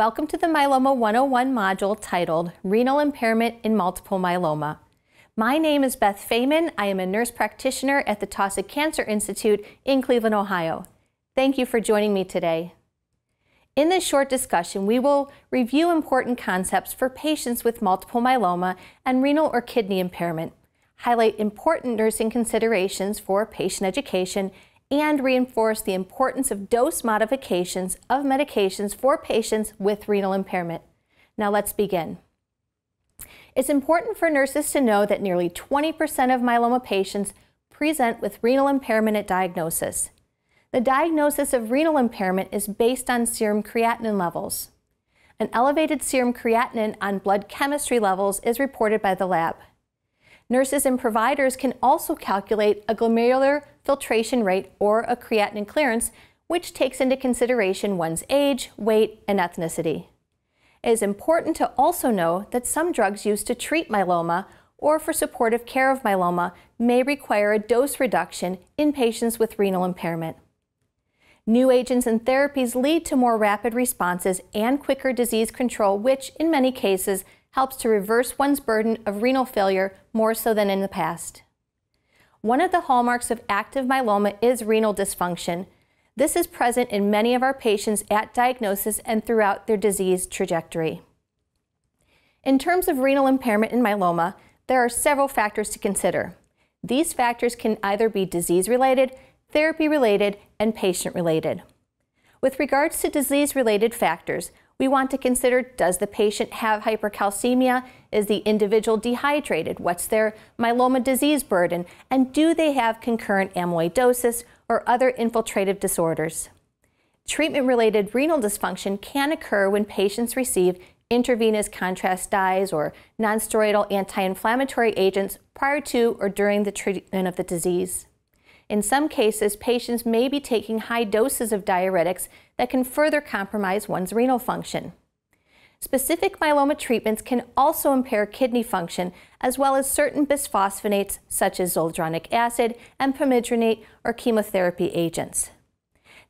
Welcome to the Myeloma 101 module titled Renal Impairment in Multiple Myeloma. My name is Beth Faiman. I am a nurse practitioner at the Taussig Cancer Institute in Cleveland, Ohio. Thank you for joining me today. In this short discussion, we will review important concepts for patients with multiple myeloma and renal or kidney impairment, highlight important nursing considerations for patient education, and reinforce the importance of dose modifications of medications for patients with renal impairment. Now let's begin. It's important for nurses to know that nearly 20% of myeloma patients present with renal impairment at diagnosis. The diagnosis of renal impairment is based on serum creatinine levels. An elevated serum creatinine on blood chemistry levels is reported by the lab. Nurses and providers can also calculate a glomerular filtration rate or a creatinine clearance, which takes into consideration one's age, weight, and ethnicity. It is important to also know that some drugs used to treat myeloma or for supportive care of myeloma may require a dose reduction in patients with renal impairment. New agents and therapies lead to more rapid responses and quicker disease control, which in many cases helps to reverse one's burden of renal failure more so than in the past. One of the hallmarks of active myeloma is renal dysfunction. This is present in many of our patients at diagnosis and throughout their disease trajectory. In terms of renal impairment in myeloma, there are several factors to consider. These factors can either be disease related, therapy related, and patient related. With regards to disease related factors, we want to consider does the patient have hypercalcemia? Is the individual dehydrated? What's their myeloma disease burden? And do they have concurrent amyloidosis or other infiltrative disorders? Treatment related renal dysfunction can occur when patients receive intravenous contrast dyes or nonsteroidal anti inflammatory agents prior to or during the treatment of the disease. In some cases, patients may be taking high doses of diuretics that can further compromise one's renal function. Specific myeloma treatments can also impair kidney function, as well as certain bisphosphonates such as zoledronic acid and pamidronate or chemotherapy agents.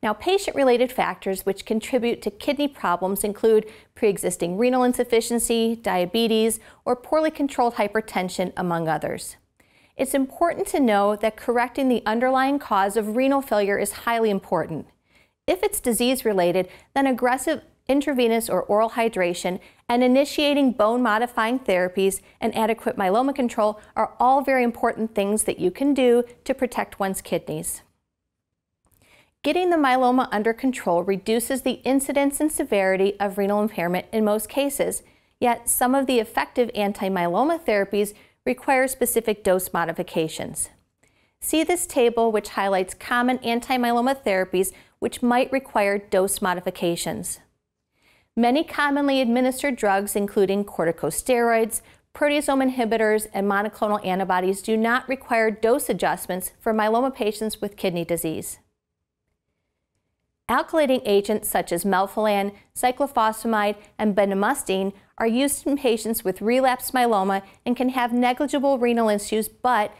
Now, patient-related factors which contribute to kidney problems include pre-existing renal insufficiency, diabetes, or poorly controlled hypertension, among others. It's important to know that correcting the underlying cause of renal failure is highly important. If it's disease related, then aggressive intravenous or oral hydration and initiating bone modifying therapies and adequate myeloma control are all very important things that you can do to protect one's kidneys. Getting the myeloma under control reduces the incidence and severity of renal impairment in most cases, yet some of the effective anti-myeloma therapies require specific dose modifications. See this table which highlights common anti-myeloma therapies which might require dose modifications. Many commonly administered drugs, including corticosteroids, proteasome inhibitors, and monoclonal antibodies, do not require dose adjustments for myeloma patients with kidney disease. Alkylating agents such as melphalan, cyclophosphamide, and bendamustine are used in patients with relapsed myeloma and can have negligible renal issues, but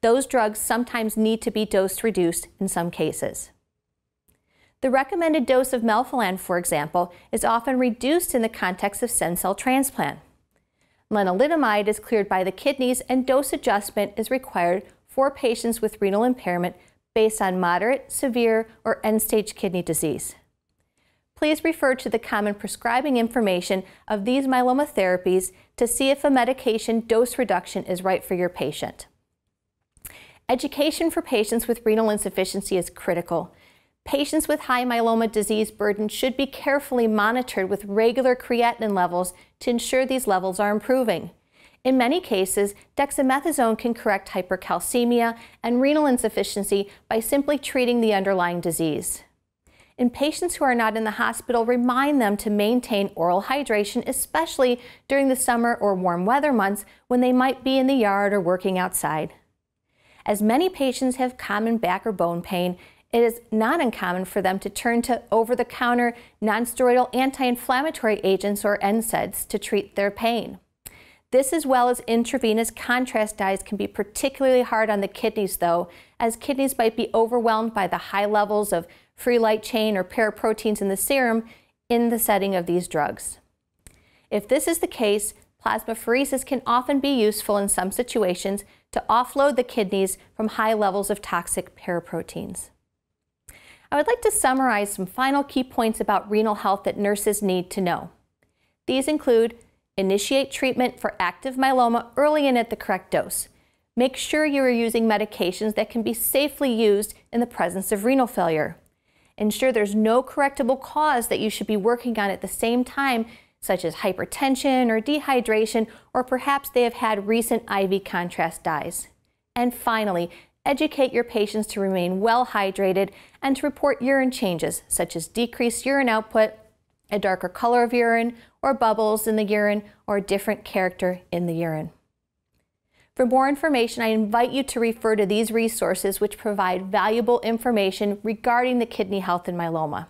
those drugs sometimes need to be dose reduced in some cases. The recommended dose of melphalan, for example, is often reduced in the context of stem cell transplant. Lenalidomide is cleared by the kidneys and dose adjustment is required for patients with renal impairment based on moderate, severe, or end-stage kidney disease. Please refer to the common prescribing information of these myeloma therapies to see if a medication dose reduction is right for your patient. Education for patients with renal insufficiency is critical. Patients with high myeloma disease burden should be carefully monitored with regular creatinine levels to ensure these levels are improving. In many cases, dexamethasone can correct hypercalcemia and renal insufficiency by simply treating the underlying disease. In patients who are not in the hospital, remind them to maintain oral hydration, especially during the summer or warm weather months when they might be in the yard or working outside. As many patients have common back or bone pain, it is not uncommon for them to turn to over-the-counter nonsteroidal anti-inflammatory agents or NSAIDs to treat their pain. This as well as intravenous contrast dyes can be particularly hard on the kidneys though, as kidneys might be overwhelmed by the high levels of free light chain or paraproteins in the serum in the setting of these drugs. If this is the case, plasmapheresis can often be useful in some situations to offload the kidneys from high levels of toxic paraproteins. I would like to summarize some final key points about renal health that nurses need to know. These include initiate treatment for active myeloma early and at the correct dose. Make sure you are using medications that can be safely used in the presence of renal failure. Ensure there's no correctable cause that you should be working on at the same time, such as hypertension or dehydration, or perhaps they have had recent IV contrast dyes. And finally, educate your patients to remain well hydrated and to report urine changes, such as decreased urine output, a darker color of urine, or bubbles in the urine, or a different character in the urine. For more information, I invite you to refer to these resources which provide valuable information regarding the kidney health in myeloma.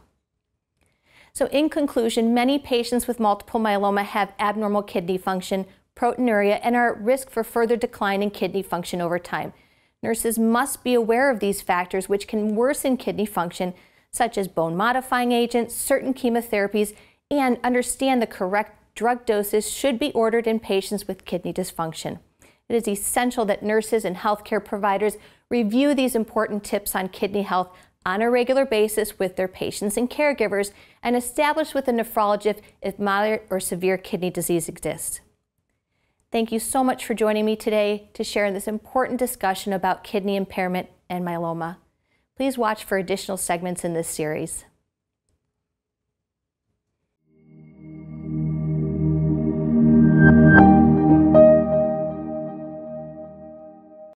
So in conclusion, many patients with multiple myeloma have abnormal kidney function, proteinuria, and are at risk for further decline in kidney function over time. Nurses must be aware of these factors which can worsen kidney function, such as bone modifying agents, certain chemotherapies, and understand the correct drug doses should be ordered in patients with kidney dysfunction. It is essential that nurses and healthcare providers review these important tips on kidney health on a regular basis with their patients and caregivers and establish with a nephrologist if moderate or severe kidney disease exists. Thank you so much for joining me today to share in this important discussion about kidney impairment and myeloma. Please watch for additional segments in this series.